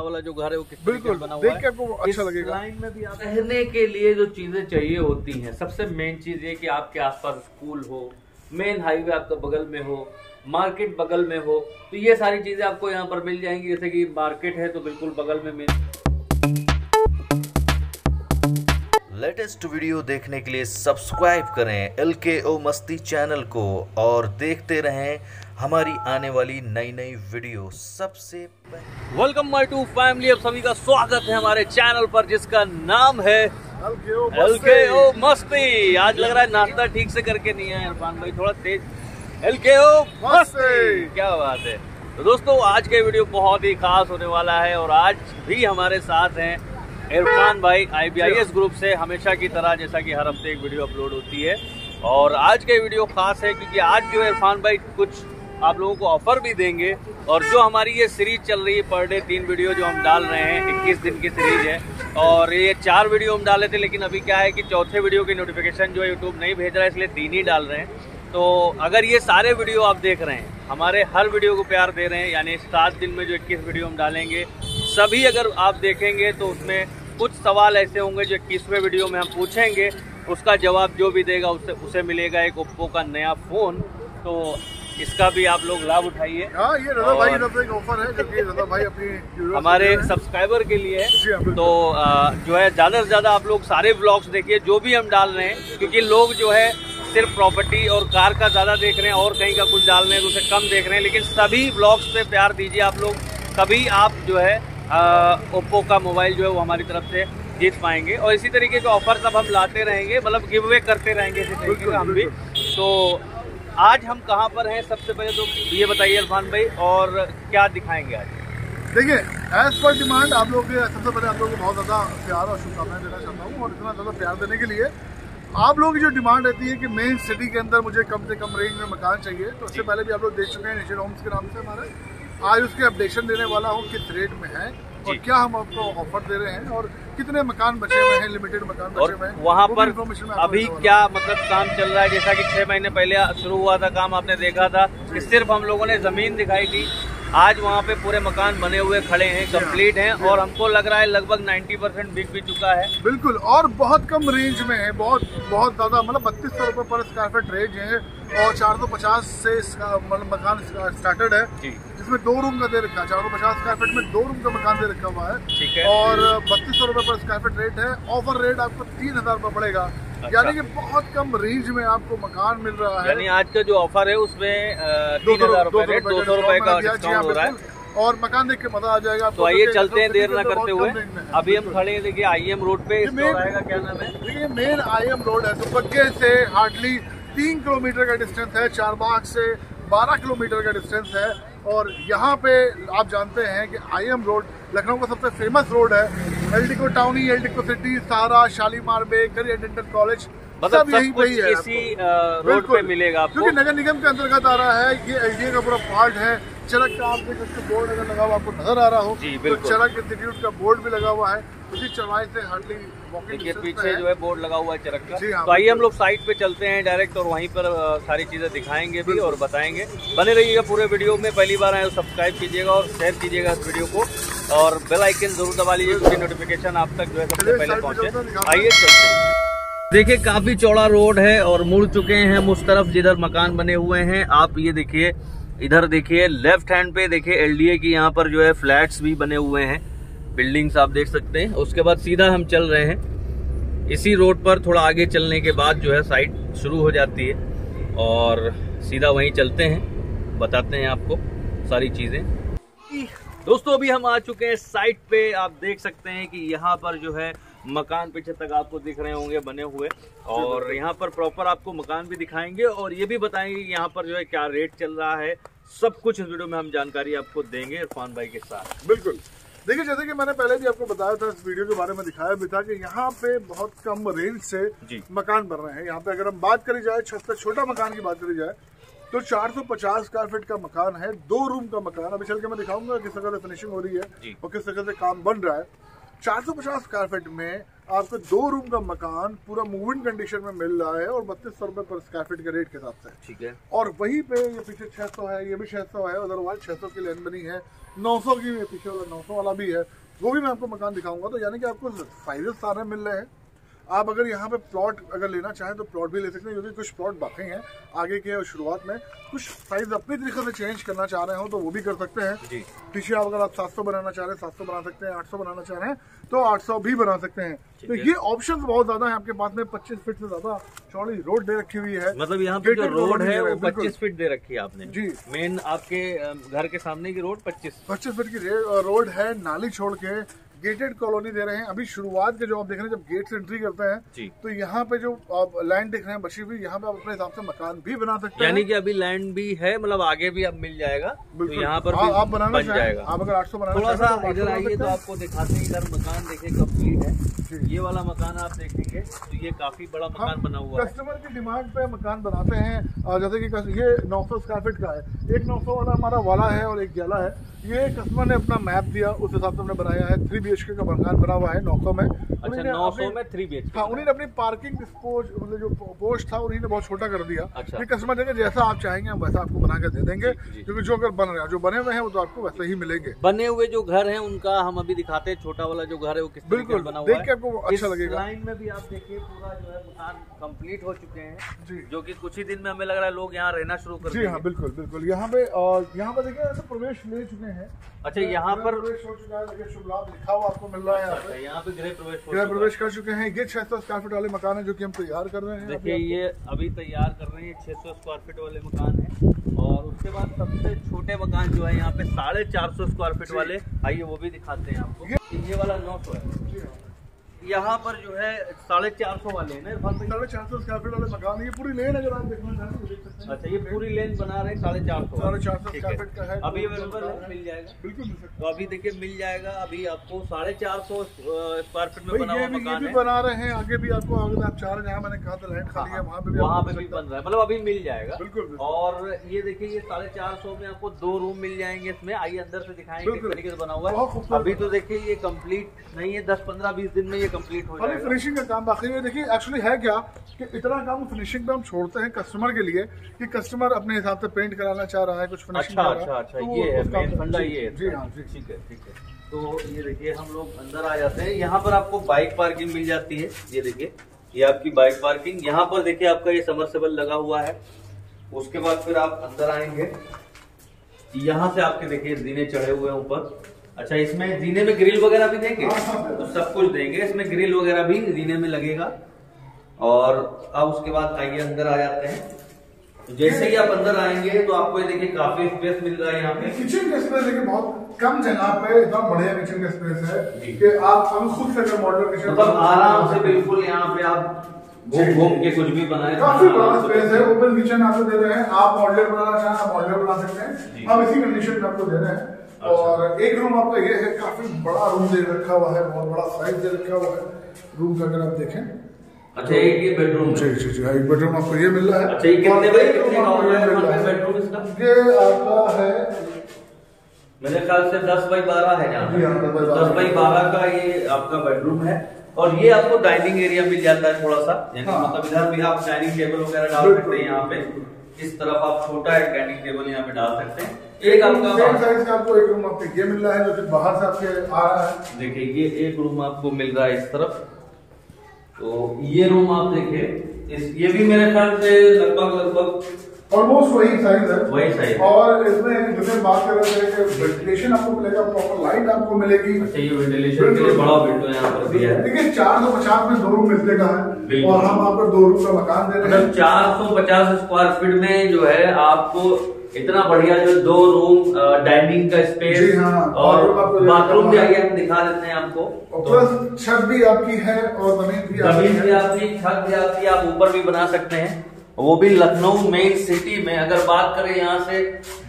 वाला जो घर है वो किस बिल्कुल बना हुआ देख है? के आपको अच्छा लगेगा। लाइन में भी आप रहने के लिए जो चीज़ें चाहिए होती हैं सबसे मेन चीज़ ये कि आपके आसपास स्कूल हो मेन हाईवे आपका बगल में हो मार्केट बगल में हो तो ये सारी चीज़ें आपको यहाँ पर मिल जाएँगी। जैसे कि मार्केट है तो बिल्कुल बगल में मिल लेटेस्ट वीडियो देखने के लिए सब्सक्राइब करें एल के ओ मस्ती चैनल को और देखते रहें हमारी आने वाली नई नई वीडियो सबसे वेलकम माय टू फैमिली अब सभी का स्वागत है हमारे चैनल पर जिसका नाम है एल के ओ मस्ती आज लग रहा है नाश्ता ठीक से करके नहीं है इरफान भाई थोड़ा तेज। एल के ओ मस्ती क्या बात है। तो दोस्तों आज के वीडियो बहुत ही खास होने वाला है और आज भी हमारे साथ हैं इरफान भाई आईबीआईएस ग्रुप से हमेशा की तरह जैसा कि हर हफ़्ते एक वीडियो अपलोड होती है। और आज के वीडियो खास है क्योंकि आज जो इरफान भाई कुछ आप लोगों को ऑफ़र भी देंगे। और जो हमारी ये सीरीज़ चल रही है पर डे तीन वीडियो जो हम डाल रहे हैं 21 दिन की सीरीज़ है। और ये चार वीडियो हम डाले थे, लेकिन अभी क्या है कि चौथे वीडियो की नोटिफिकेशन जो है यूट्यूब नहीं भेज रहा है, इसलिए तीन ही डाल रहे हैं। तो अगर ये सारे वीडियो आप देख रहे हैं, हमारे हर वीडियो को प्यार दे रहे हैं, यानी सात दिन में जो इक्कीस वीडियो हम डालेंगे, सभी अगर आप देखेंगे तो उसमें कुछ सवाल ऐसे होंगे जो इक्कीसवें वीडियो में हम पूछेंगे, उसका जवाब जो भी देगा उससे उसे मिलेगा एक ओप्पो का नया फ़ोन तो इसका भी आप लोग लाभ उठाइए। हाँ ये रजा भाई की एक ऑफ़र है जो कि रजा भाई अपनी हमारे सब्सक्राइबर के लिए है। तो जो है ज़्यादा से ज़्यादा आप लोग सारे ब्लॉग्स देखिए जो भी हम डाल रहे हैं क्योंकि लोग जो है सिर्फ़ प्रॉपर्टी और कार का ज़्यादा देख रहे हैं और कहीं का कुछ डाल रहे हैं तो उसे कम देख रहे हैं लेकिन सभी ब्लॉग्स पे प्यार दीजिए आप लोग। कभी आप जो है ओप्पो का मोबाइल जो है वो हमारी तरफ़ से जीत पाएँगे। और इसी तरीके के ऑफ़र सब हम लाते रहेंगे मतलब गिव अवे करते रहेंगे इसी तरीके से हम भी। तो आज हम कहाँ पर हैं? सबसे पहले तो ये बताइए इरफान भाई और क्या दिखाएँगे आज? देखिए एज पर डिमांड आप लोग के सबसे पहले आप लोगों को बहुत ज़्यादा प्यार और शुभकामनाएँ देना चाहता हूँ और इतना ज़्यादा प्यार देने के लिए आप लोगों की जो डिमांड रहती है कि मेन सिटी के अंदर मुझे कम से कम रेंज में मकान चाहिए तो उससे पहले भी आप लोग देख चुके हैं नेचर होम्स के नाम से हमारे। आज उसके अपडेशन देने वाला हूँ किस रेट में है और। क्या हम आपको ऑफ़र दे रहे हैं और कितने मकान बचे हुए हैं लिमिटेड मकान बचे हुए हैं वहाँ पर अभी क्या मतलब काम चल रहा है? जैसा कि छह महीने पहले शुरू हुआ था काम आपने देखा था कि सिर्फ़ हम लोगों ने ज़मीन दिखाई थी। आज वहाँ पे पूरे मकान बने हुए खड़े हैं कंप्लीट हैं। और हमको लग रहा है लगभग 90 परसेंट बिक भी चुका है। बिल्कुल और बहुत कम रेंज में है बहुत बहुत ज़्यादा मतलब बत्तीस सौ रुपये पर स्क्वायर फीट रेंज है और चार सौ पचास से मतलब मकान स्टार्टेड है। जिसमें दो रूम का दे रखा है। चार सौ पचास स्क्वायर फीट में दो रूम का मकान दे रखा हुआ है। ठीक है। और बत्तीस सौ रुपये पर स्क्वायर फीट रेट है। ऑफ़र रेट आपको तीन हज़ार रुपये पड़ेगा। अच्छा। यानी कि बहुत कम रेंज में आपको मकान मिल रहा है। यानी आज का जो ऑफ़र है उसमें दो रुपए सौ रुपए का डिस्काउंट हो रहा है। और मकान देख के मज़ा आ जाएगा तो आइए चलते हैं देर ना करते हुए। है। अभी हम खड़े हैं देखिए आई एम रोड पे क्या नाम है? देखिए मेन आई एम रोड है। दुबग्गे से हार्डली तीन किलोमीटर का डिस्टेंस है चारबाग से बारह किलोमीटर का डिस्टेंस है। और यहाँ पे आप जानते हैं कि आई एम रोड लखनऊ का सबसे फ़ेमस रोड है। एल्डिको टाउनी एल्डिको सिटी सारा Shalimar bay career dental college मतलब सब यही पे ही है इसी रोड पे मिलेगा आपको। क्योंकि नगर निगम के अंतर्गत आ रहा है ये एलडीए का पूरा पार्ट है। चरक का आप देख सकते बोर्ड अगर लगा हुआ आपको नज़र आ रहा हो तो चरक इंस्टीट्यूट का बोर्ड भी लगा हुआ है। उसी चौराहे से हार्डली वॉकिंग देखिए पीछे जो है बोर्ड लगा हुआ है चरक का। हाँ, तो आइए हम लोग साइट पे चलते हैं डायरेक्ट और वहीं पर सारी चीज़ें दिखाएँगे भी और बताएँगे। बने रहिएगा पूरे वीडियो में। पहली बार आए तो सब्सक्राइब कीजिएगा और शेयर कीजिएगा इस वीडियो को। और बेल आइकन ज़रूर दबा लीजिए क्योंकि नोटिफिकेशन आप तक जो है सबसे पहले पहुँचे। आइए चलते हैं। देखिए काफ़ी चौड़ा रोड है और मुड़ चुके हैं हम उस तरफ़ जिधर मकान बने हुए हैं। आप ये देखिए इधर देखिए लेफ़्ट हैंड पे देखिए एलडीए की यहाँ पर जो है फ्लैट्स भी बने हुए हैं। बिल्डिंग्स आप देख सकते हैं। उसके बाद सीधा हम चल रहे हैं। इसी रोड पर थोड़ा आगे चलने के बाद जो है साइट शुरू हो जाती है। और सीधा वहीं चलते हैं। बताते हैं आपको सारी चीज़ें। दोस्तों, अभी हम आ चुके हैं साइट पे। आप देख सकते हैं कि यहाँ पर जो है मकान पीछे तक आपको दिख रहे होंगे बने हुए। और यहाँ पर प्रॉपर आपको मकान भी दिखाएँगे और ये भी बताएँगे कि यहाँ पर जो है क्या रेट चल रहा है। सब कुछ इस वीडियो में हम जानकारी आपको देंगे इरफान भाई के साथ। बिल्कुल। देखिए जैसे कि मैंने पहले भी आपको बताया था इस वीडियो के बारे में दिखाया भी था कि यहाँ पे बहुत कम रेंज से। मकान बन रहे हैं। यहाँ पे अगर हम बात करी जाए छत छोटा मकान की बात करी जाए तो 450 स्क्वायर फीट का मकान है दो रूम का मकान। अभी चल के मैं दिखाऊँगा किस तरह से फिनिशिंग हो रही है और किस तरह से काम बन रहा है। 450 स्क्वायर फीट में आपको दो रूम का मकान पूरा मूविंग कंडीशन में मिल रहा है और बत्तीस सौ रुपए पर स्क्वायर फीट के रेट के हिसाब से। ठीक है। और वहीं पे ये पीछे 600 है ये भी 600 है अदरवाइज़ 600 की लेन बनी है। 900 की पीछे वाला 900 वाला भी है। वो भी मैं आपको मकान दिखाऊँगा। तो यानी कि आपको साइजेस सारे मिल रहे हैं। आप अगर यहाँ पे प्लॉट अगर लेना चाहें तो प्लॉट भी ले सकते हैं क्योंकि कुछ प्लॉट बाकी हैं आगे के शुरुआत में। कुछ साइज़ अपनी तरीके से चेंज करना चाह रहे हो तो वो भी कर सकते हैं। पीछे आप अगर आप 700 बनाना चाह रहे हैं 700 बना सकते हैं 800 बनाना चाह रहे हैं तो 800 भी बना सकते हैं। तो ये ऑप्शन बहुत ज़्यादा है आपके पास में 25 फीट से ज़्यादा चौड़ी रोड दे रखी हुई है। मतलब यहाँ पे जो रोड है वो। 25 फीट दे रखी है आपने। जी। मेन आपके घर के सामने की रोड 25 पच्चीस फीट की रोड है नाली छोड़ के गेटेड कॉलोनी दे रहे हैं। अभी शुरुआत के जो आप देख रहे हैं जब गेट से एंट्री करते हैं तो यहाँ पे जो आप लैंड देख रहे हैं बची हुई यहाँ पे आप अपने हिसाब से मकान भी बना सकते हैं। यानी कि अभी लैंड भी है मतलब आगे भी अब मिल जाएगा तो यहाँ पर आ- भी आप बनाना बन जाएगा। आप अगर 800 बनाना थोड़ा सा तो आप 800 इधर आइए तो आपको दिखाते हैं इधर मकान देखिए कंप्लीट है। ये वाला मकान आप देखेंगे तो ये काफ़ी बड़ा मकान बना हुआ है। कस्टमर की डिमांड पे मकान बनाते हैं। जैसे कि ये 900 स्क्वायर फीट का है। एक 900 वाला हमारा वाला है और एक ग्याला है। ये कस्टमर ने अपना मैप दिया उस हिसाब से हमने बनाया है। थ्री बी का मकान बना हुआ है 900 में। अच्छा 900 अपनी- में थ्री बी हाँ उन्होंने अपनी पार्किंग मतलब जो पोस्ट था उन्हीं ने बहुत छोटा कर दिया। अच्छा। कस्टमर देंगे जैसा आप चाहेंगे हम वैसा आपको बना के दे देंगे। क्योंकि जो अगर बन रहा है जो बने हुए हैं वो तो आपको वैसे ही मिलेंगे। बने हुए जो घर है उनका हम अभी दिखाते हैं छोटा वाला जो घर है वो किस बिल्कुल, बना हुआ देख है। के आपको अच्छा लगेगा। लाइन में भी आप देखिए पूरा जो है मकान कंप्लीट हो चुके हैं। जो। कि कुछ ही दिन में हमें लग रहा है लोग यहाँ रहना शुरू कर जी हाँ बिल्कुल बिल्कुल। यहाँ पे और यहाँ पे देखिए प्रवेश ले चुके हैं। अच्छा यहाँ पर प्रवेश हो चुका है शुभ लाभ लिखा हुआ आपको मिल रहा है यहाँ पे? यहाँ पे गृह प्रवेश गृह प्रवेश कर चुके हैं। ये 600 स्क्वायर फीट वाले मकान है जो कि हम तैयार कर रहे हैं। देखिए ये अभी तैयार कर रहे हैं। 600 स्क्वायर फीट वाले मकान है। और उसके बाद सबसे छोटे मकान जो है यहाँ पे साढ़े चार सौ स्क्वायर फीट वाले। आइए वो भी दिखाते हैं आपको। ये- वाला नौ सौ हाँ। यहाँ पर जो है साढ़े चार सौ वाले हैं ना इरफान भाई? साढ़े चार सौ स्क्वायर फीट वाले मकान है ये पूरी लेन अगर आप देखना चाहें तो देख सकते हैं। अच्छा ये पूरी लेन बना रहे हैं साढ़े चार सौ। साढ़े चार सौ स्क्वायर फीट का है अभी अवेलेबल है मिल जाएगा। बिल्कुल मिल सकता तो अभी देखिए मिल जाएगा। अभी आपको साढ़े चार सौ स्क्वायर फीट में बना हुआ मकान है। बना रहे हैं आगे भी आपको अगर आप चाह रहे हैं मैंने कहा था लैंड खाली है वहाँ पे भी वहाँ पे भी बन रहा है। मतलब अभी मिल जाएगा। बिल्कुल, बिल्कुल। और ये देखिए ये साढ़े चार सौ में आपको दो रूम मिल जाएँगे इसमें। आइए अंदर से दिखाएँगे किस तरीके से बना हुआ है। अभी तो देखिए ये कंप्लीट नहीं है। दस पंद्रह बीस दिन में ये कंप्लीट हो जाएगा। फिनिशिंग का काम बाकी है। देखिए एक्चुअली है क्या कि इतना काम फिनिशिंग पे हम छोड़ते हैं कस्टमर के लिए कि कस्टमर अपने हिसाब से पेंट कराना चाह रहा है कुछ फिनिशिंग अच्छा अच्छा अच्छा तो ये है मेन फंडा ये है। जी हाँ जी। ठीक है ठीक है। तो ये देखिए हम लोग अंदर आ जाते हैं। यहाँ पर आपको बाइक पार्किंग मिल जाती है। ये देखिए ये आपकी बाइक पार्किंग यहाँ पर देखिए आपका ये समरसेबल लगा हुआ है। उसके बाद फिर आप अंदर आएँगे। यहाँ से आपके देखिए जीने चढ़े हुए हैं ऊपर। अच्छा इसमें जीने में ग्रिल वगैरह भी देंगे? हाँ, हाँ, तो सब कुछ देंगे। इसमें ग्रिल वगैरह भी जीने में लगेगा। और अब उसके बाद आइए अंदर आ जाते हैं। तो जैसे ही आप अंदर आएँगे तो आपको ये देखिए काफ़ी स्पेस मिल रहा है यहाँ पे। किचन का स्पेस देखिए बहुत कम जगह पे इतना बढ़िया किचन का स्पेस है कि आप हम खुद से मॉडल किचन मतलब आराम से बिल्कुल यहाँ पे आप घूम घूम के कुछ भी बनाए काफ़ी बड़ा स्पेस है। ओपन किचन आपको दे रहे हैं आप मॉडलर बनाना चाहें आप मॉडलर बना सकते हैं। हम इसी कंडीशन में आपको दे रहे हैं। और एक रूम आपका ये है काफ़ी बड़ा रूम दे रखा हुआ है बहुत बड़ा साइज़ दे रखा हुआ है। रूम का अगर आप देखें। अच्छा एक ये बेडरूम जी जी जी हाँ, एक बेडरूम आपको ये मिल रहा है। अच्छा ये कितने बाई कितने आपको हो है? है। बेडरूम इसका? ये आपका है। मेरे ख्याल से दस बाई बारह है हाँ, जहाँ 10 बाई 12 दस बाई बारह का ये आपका बेडरूम है। और ये आपको डाइनिंग एरिया मिल जाता है थोड़ा सा। यानी हाँ। मतलब इधर भी आप डाइनिंग टेबल वगैरह डाल सकते हैं यहाँ पे। इस तरफ़ आप छोटा एक डाइनिंग टेबल यहाँ पे डाल सकते हैं? एक सेम आपका साइज़ का आपको एक रूम आपको ये मिल रहा है जो कि बाहर से आपके आ रहा है। देखिए ये एक रूम आपको मिल रहा है इस तरफ़। तो ये रूम आप देखे इस ये भी मेरे ख्याल से लगभग लगभग ऑलमोस्ट वही साइज़ है। वही है। और इसमें जैसे बात कर रहे थे कि वेंटिलेशन आपको मिलेगा प्रॉपर लाइट आपको मिलेगी। अच्छा ये वेंटिलेशन के लिए बड़ा विंडो यहाँ पर दिया है। देखिए चार सौ पचास में दो रूम मिलते का है? और हम आपको दो रूम का मकान दे रहे मतलब हैं। चार सौ पचास स्क्वायर फीट में जो है आपको इतना बढ़िया जो दो रूम डाइनिंग का स्पेस जी हाँ, और बाथरूम भी। आइए हम दिखा देते हैं आपको। प्लस छत भी आपकी है और ज़मीन भी ज़मीन भी आपकी छत भी आपकी आप ऊपर भी बना सकते हैं। वो भी लखनऊ मेन सिटी में अगर बात करें यहाँ से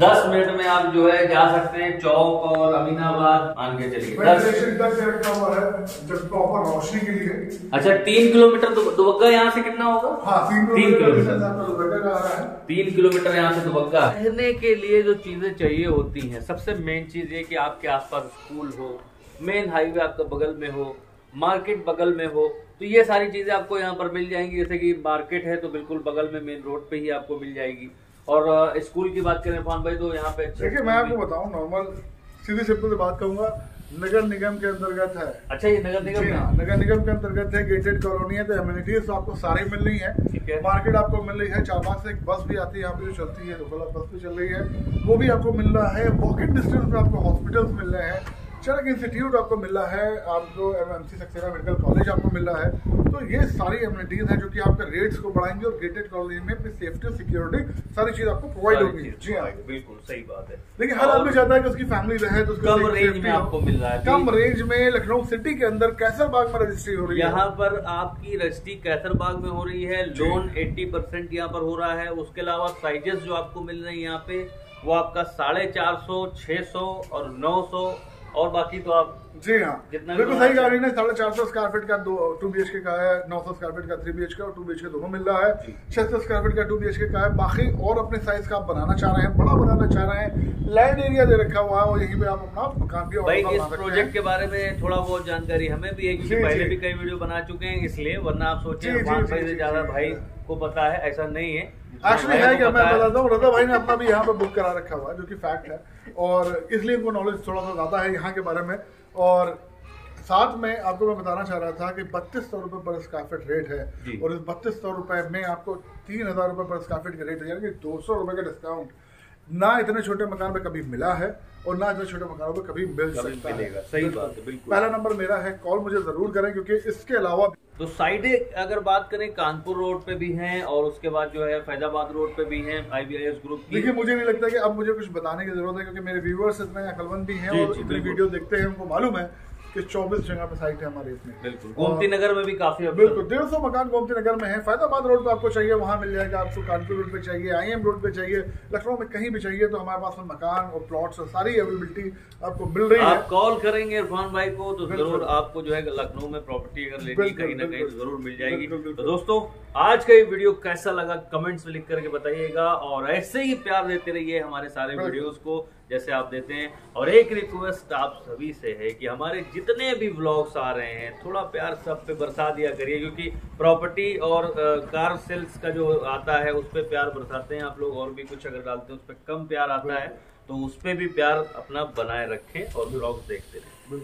10 मिनट में आप जो है जा सकते हैं चौक और अमीनाबाद मान के चलिए। है रोशनी के लिए। अच्छा तीन किलोमीटर दुबग्गा यहाँ से कितना होगा? हाँ तीन तीन किलोमीटर किलोमीटर। डिस्टेंस आपका दुबग्गा का आ रहा है। तीन किलोमीटर यहाँ से दुबग्गा। रहने के लिए जो चीज़ें चाहिए होती है सबसे मेन चीज़ ये की आपके आसपास स्कूल हो मेन हाईवे आपका बगल में हो मार्केट बगल में हो तो ये सारी चीज़ें आपको यहाँ पर मिल जाएँगी। जैसे कि मार्केट है तो बिल्कुल बगल में मेन रोड पे ही आपको मिल जाएगी। और स्कूल की बात करें इरफान भाई तो यहाँ पे देखिए मैं आपको बताऊँ नॉर्मल सीधे सिंपल से बात कहूँगा नगर निगम के अंतर्गत है। अच्छा ये नगर निगम हाँ नगर निगम के अंतर्गत है गेटेड कॉलोनी है तो एम्यूनिटीज तो आपको सारी मिल रही है। है। मार्केट आपको मिल रही है चारबाग से एक बस भी आती है यहाँ पे जो चलती है लोकल बस भी चल रही है। वो भी आपको मिल रहा है वॉकिंग डिस्टेंस में आपको हॉस्पिटल्स मिल रहे हैं। चरक इंस्टीट्यूट आपको मिल है आपको एमएमसी सक्सेना मेडिकल कॉलेज आपको मिल रहा है। तो ये सारी एम्यूनिटीज हैं जो कि आपके रेट्स को बढ़ाएँगे और गेटेड कॉलोनी में अपनी सेफ्टी और सिक्योरिटी सारी चीज़ आपको प्रोवाइड होगी। जी हाँ। बिल्कुल सही बात है। देखिए हर आदमी चाहता है कि उसकी फैमिली रहे तो उसको कम रेंज में आपको मिल रहा है। कम रेंज में लखनऊ सिटी के अंदर कैसर बाग में रजिस्ट्री हो रही है। यहाँ पर आपकी रजिस्ट्री कैसर बाग में हो रही है लोन 80 परसेंट यहाँ पर हो रहा है। उसके अलावा साइजेस जो आपको मिल रहे हैं यहाँ पे वो आपका साढ़े चार सौ छह सौ और नौ सौ और बाकी तो आप जी हाँ। जितना बिल्कुल सही कहा ने साढ़े चार सौ स्क्वायर फीट का दो टू बी एच के का है नौ सौ स्क्वायर फीट का थ्री बी एच का और टू बी एच के दोनों मिल रहा है। छह सौ स्क्वायर फीट का टू बी एच के का है। बाकी और अपने साइज़ का आप बनाना चाह रहे हैं बड़ा बनाना चाह रहे हैं लैंड एरिया दे रखा हुआ है और यहीं पे आप अपना मकान भी और भाई इस प्रोजेक्ट के बारे में थोड़ा बहुत जानकारी हमें भी है क्योंकि पहले भी कई वीडियो बना चुके हैं इसलिए वरना आप सोचिए ज़्यादा भाई को पता है ऐसा नहीं है। एक्चुअली है क्या? मैं बताता हूँ रजा भाई ने अपना भी यहाँ पे बुक करा रखा हुआ है जो कि फैक्ट है। और इसलिए इनको नॉलेज थोड़ा सा ज़्यादा है यहाँ के बारे में। और साथ में आपको मैं बताना चाह रहा था कि बत्तीस सौ रुपये पर स्क्वायर फीट रेट है। और इस बत्तीस सौ रुपये में आपको तीन हज़ार रुपये पर स्क्वायर फीट का रेट है यानी कि दो सौ रुपये का डिस्काउंट ना इतने छोटे मकान पे कभी मिला है और ना इतने छोटे मकानों पे कभी मिल कभी सकता मिलेगा, है। सही बात है, बिल्कुल। पहला नंबर मेरा है कॉल मुझे ज़रूर करें क्योंकि इसके अलावा तो साइडें अगर बात करें कानपुर रोड पे भी हैं और उसके बाद जो है फैजाबाद रोड पे भी हैं आईबीआईएस ग्रुप की। देखिए मुझे नहीं लगता कि अब मुझे कुछ बताने की ज़रूरत है क्योंकि मेरे व्यूवर्स इतने अकलमंद भी हैं और इतनी वीडियो देखते हैं उनको मालूम है। कि 24 जगह पे साइट है हमारे इसमें। बिल्कुल। गोमती नगर में भी काफ़ी बिल्कुल डेढ़ सौ मकान गोमती नगर में है। फैजाबाद रोड पे आपको चाहिए वहाँ मिल जाएगा आपको कानपुर रोड पे चाहिए आईएम रोड पे चाहिए लखनऊ में कहीं भी चाहिए तो हमारे पास में मकान और प्लॉट्स और सारी अवेलेबिलिटी आपको मिल रही आप है। कॉल करेंगे इरफान भाई को तो ज़रूर आपको जो है लखनऊ में प्रॉपर्टी अगर लेनी है कहीं ना कहीं तो ज़रूर मिल जाएगी। तो दोस्तों आज का ये वीडियो कैसा लगा कमेंट्स में लिख करके बताइएगा और ऐसे ही प्यार देते रहिए हमारे सारे। वीडियोस को। जैसे आप देते हैं, और एक रिक्वेस्ट आप सभी से है कि हमारे जितने भी ब्लॉग्स आ रहे हैं, थोड़ा प्यार सब पे बरसा दिया करिए, क्योंकि प्रॉपर्टी और कार सेल्स का जो आता है, उस पर प्यार बरसाते हैं। आप लोग और भी कुछ अगर डालते हैं, उस पर कम प्यार आता है तो उस पर भी प्यार अपना बनाए रखें और ब्लॉग्स देखते रहें।